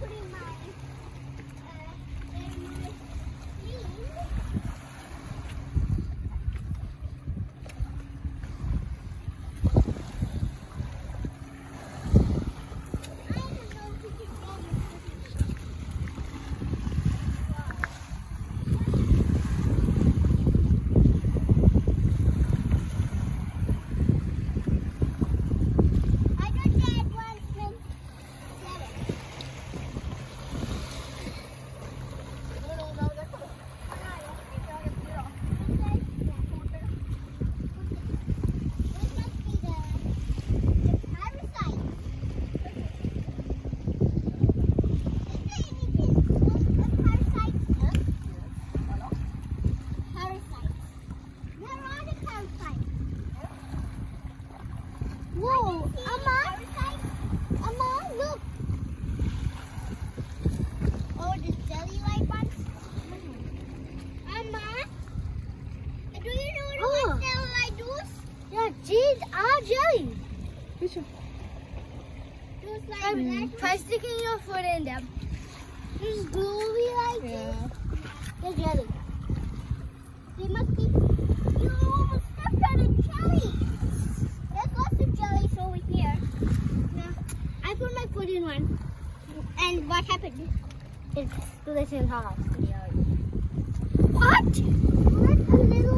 putting my Amma, Amma, look. Oh, the cellulite ones. Amma, do you know oh. what cellulite does? Yeah, these are jelly. Which one? Try sticking your foot in them. There's gluey like yeah. this. They're jelly. put my foot in one. And what happened? It's this in Hallmark video. What? What